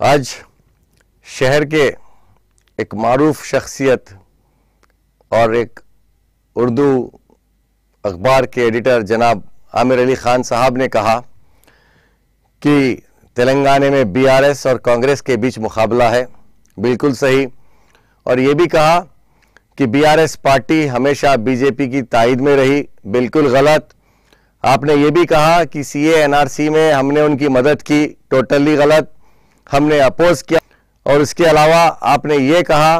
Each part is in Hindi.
आज शहर के एक मरूफ शख्सियत और एक उर्दू अखबार के एडिटर जनाब आमिर अली ख़ान साहब ने कहा कि तेलंगाना में बीआरएस और कांग्रेस के बीच मुकाबला है, बिल्कुल सही। और ये भी कहा कि बीआरएस पार्टी हमेशा बीजेपी की ताइद में रही, बिल्कुल गलत। आपने ये भी कहा कि सीए एनआरसी में हमने उनकी मदद की, टोटली गलत। हमने अपोज किया। और उसके अलावा आपने ये कहा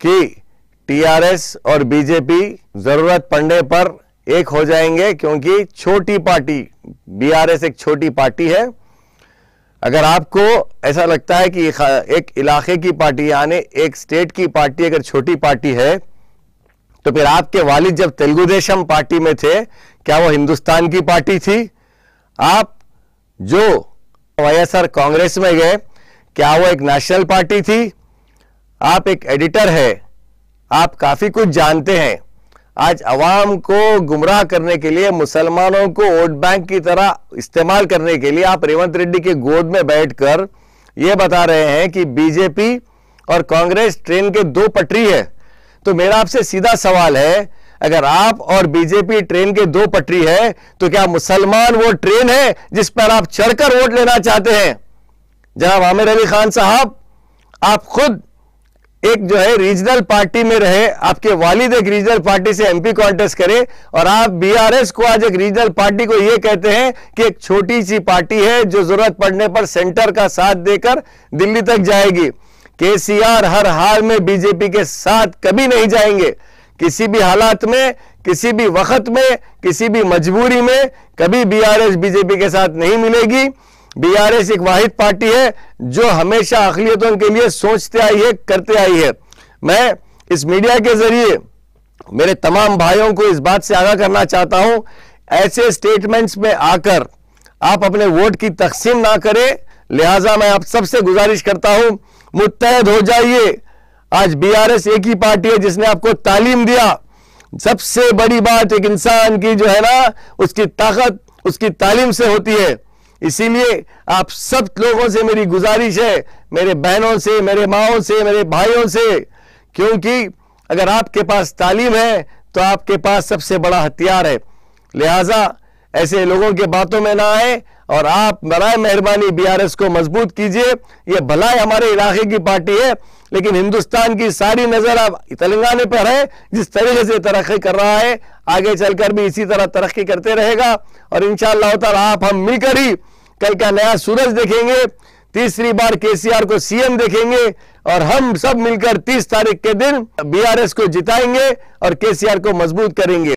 कि टीआरएस और बीजेपी ज़रूरत पड़ने पर एक हो जाएँगे क्योंकि छोटी पार्टी, बीआरएस एक छोटी पार्टी है। अगर आपको ऐसा लगता है कि एक इलाके की पार्टी यानी एक स्टेट की पार्टी अगर छोटी पार्टी है तो फिर आपके वालिद जब तेलुगु देशम पार्टी में थे, क्या वो हिंदुस्तान की पार्टी थी? आप जो वाईएसआर कांग्रेस में गए क्या वो एक नेशनल पार्टी थी? आप एक एडिटर है। आप काफ़ी कुछ जानते हैं। आज अवाम को गुमराह करने के लिए, मुसलमानों को वोट बैंक की तरह इस्तेमाल करने के लिए आप रेवंत रेड्डी के गोद में बैठकर यह बता रहे हैं कि बीजेपी और कांग्रेस ट्रेन के दो पटरी है। तो मेरा आपसे सीधा सवाल है, अगर आप और बीजेपी ट्रेन के दो पटरी है तो क्या मुसलमान वो ट्रेन है जिस पर आप चढ़कर वोट लेना चाहते हैं? जनाब आमिर अली खान साहब, आप खुद एक जो है रीजनल पार्टी में रहे, आपके वालिद एक रीजनल पार्टी से एमपी कॉन्टेस्ट करे और आप बीआरएस को आज एक रीजनल पार्टी को यह कहते हैं कि एक छोटी सी पार्टी है जो ज़रूरत पड़ने पर सेंटर का साथ देकर दिल्ली तक जाएगी। केसीआर हर हाल में बीजेपी के साथ कभी नहीं जाएँगे। किसी भी हालात में, किसी भी वक्त में, किसी भी मजबूरी में कभी बीआरएस बीजेपी के साथ नहीं मिलेगी। बीआरएस एक वाहिद पार्टी है, जो हमेशा अखिलियतों के लिए सोचते आई है, करते आई है। मैं इस मीडिया के ज़रिए मेरे तमाम भाइयों को इस बात से आगाह करना चाहता हूँ, ऐसे स्टेटमेंट्स में आकर आप अपने वोट की तकसीम ना करें। लिहाजा मैं आप सबसे गुजारिश करता हूँ मुतहद हो जाइए। आज बीआरएस एक ही पार्टी है जिसने आपको तालीम दिया। सबसे बड़ी बात एक इंसान की जो है ना, उसकी ताकत, उसकी तालीम से होती है। इसीलिए आप सब लोगों से मेरी गुजारिश है, मेरे बहनों से, मेरे माओ से, मेरे भाइयों से, क्योंकि अगर आपके पास तालीम है तो आपके पास सबसे बड़ा हथियार है। लिहाजा ऐसे लोगों के बातों में ना आए और आप बरए मेहरबानी बीआरएस को मज़बूत कीजिए। ये भलाई हमारे इलाके की पार्टी है, लेकिन हिंदुस्तान की सारी नज़र अब तेलंगाना पर है, जिस तरीके से तरक्की कर रहा है, आगे चलकर भी इसी तरह तरक्की करते रहेगा। और इन आप हम मिलकर ही कल का नया सूरज देखेंगे, तीसरी बार केसीआर को सीएम देखेंगे और हम सब मिलकर 30 तारीख के दिन बीआरएस को जिताएँगे और केसीआर को मज़बूत करेंगे।